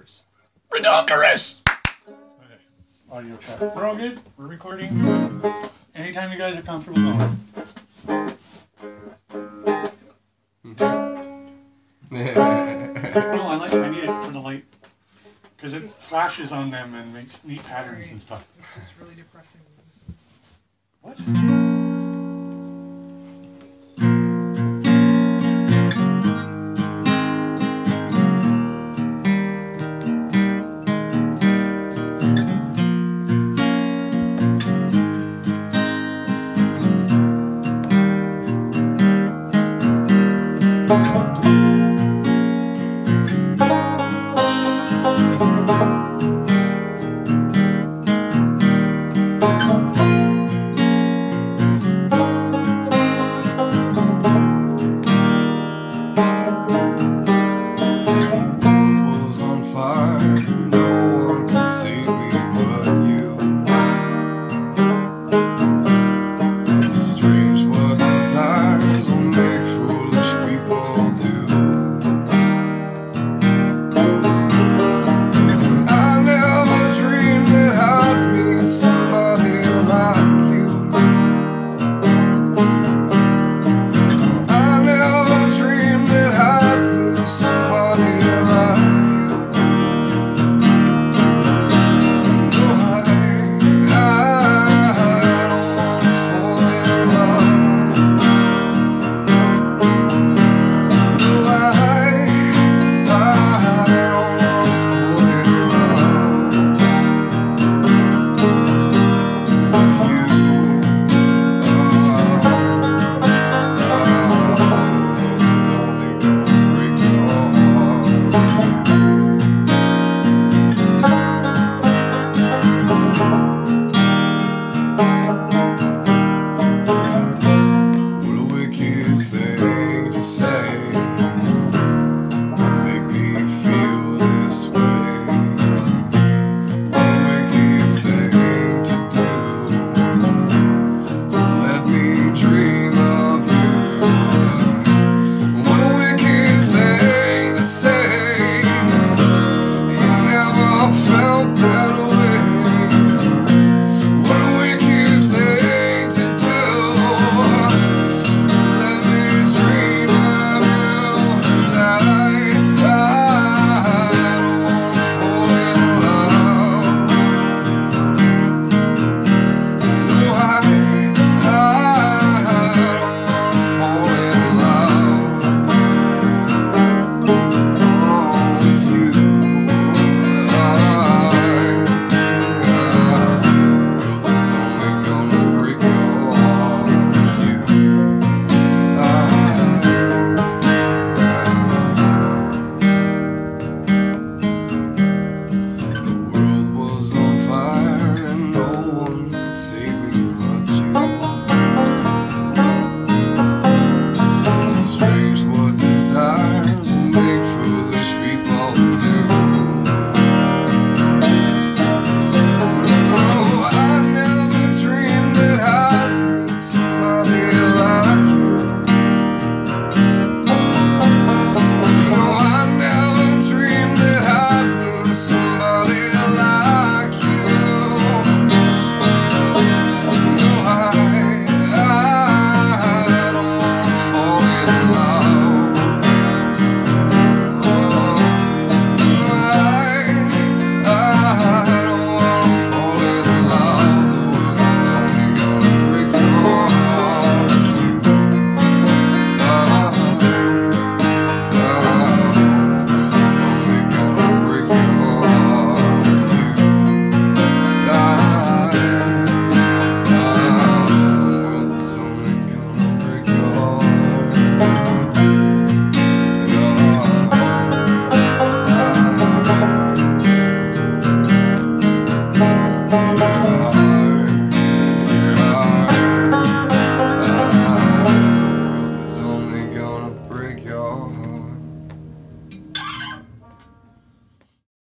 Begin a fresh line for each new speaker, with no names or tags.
Redonkulous.
Redonkerous!
Okay. Audio check. We're all good. We're recording. Anytime you guys are comfortable going. No, I like. I need it for the light because it flashes on them and makes neat patterns and stuff.
It's just really depressing.
What?